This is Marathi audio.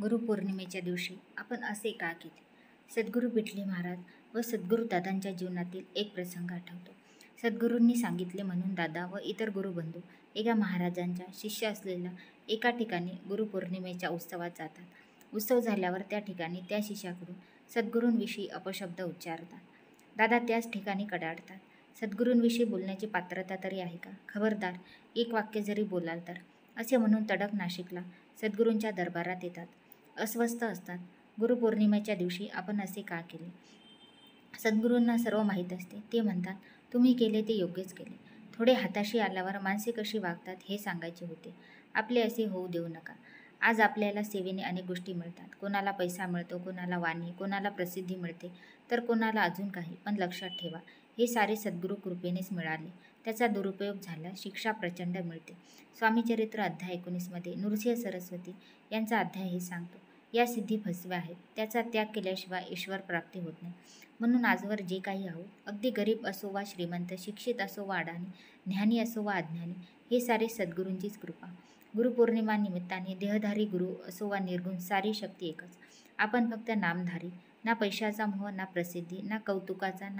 गुरुपौर्णिमेच्या दिवशी आपण असे का केले? सद्गुरू पिठले महाराज व सद्गुरू दादांच्या जीवनातील एक प्रसंग आठवतो. सद्गुरूंनी सांगितले म्हणून दादा व इतर गुरुबंधू एका महाराजांच्या शिष्य असलेल्या एका ठिकाणी गुरुपौर्णिमेच्या उत्सवात जातात. उत्सव झाल्यावर त्या ठिकाणी त्या शिष्याकडून सद्गुरूंविषयी अपशब्द उच्चारतात. दादा त्याच ठिकाणी कडाडतात. सद्गुरूंविषयी बोलण्याची पात्रता तरी आहे का? खबरदार एक वाक्य जरी बोलाल तर. असे म्हणून तडक नाशिकला सद्गुरूंच्या दरबारात येतात. अस्वस्थ असतात. गुरुपौर्णिमेच्या दिवशी आपण असे का केले? सद्गुरूंना सर्व माहीत असते. ते म्हणतात तुम्ही केले ते योग्यच केले. थोडे हाताशी आल्यावर माणसे कशी वागतात हे सांगायचे होते. आपले असे होऊ देऊ नका. आज आपल्याला सेवेने अनेक गोष्टी मिळतात. कोणाला पैसा मिळतो कोणाला वाणी कोणाला प्रसिद्धी मिळते तर कोणाला अजून काही. पण लक्षात ठेवा हे सारे सद्गुरू कृपेनेच मिळाले. त्याचा दुरुपयोग झाला शिक्षा प्रचंड मिळते. स्वामीचरित्र अध्याय एकोणीसमध्ये नृसिंह सरस्वती यांचा अध्याय हे सांगतो. या सिद्धी फसव्या आहेत. त्याचा त्याग केल्याशिवाय ईश्वर प्राप्ती होत नाही. म्हणून आजवर जे काही आहोत अगदी गरीब असो वा श्रीमंत शिक्षित असो वा अडाणी ज्ञानी असो वा अज्ञानी हे सारे सद्गुरूंचीच कृपा. गुरुपौर्णिमा निमित्ताने देहधारी गुरु असो वा निर्गुण सारी शक्ती एकच. आपण फक्त नामधारी ना पैशाचा मोह ना प्रसिद्धी ना कौतुकाचा ना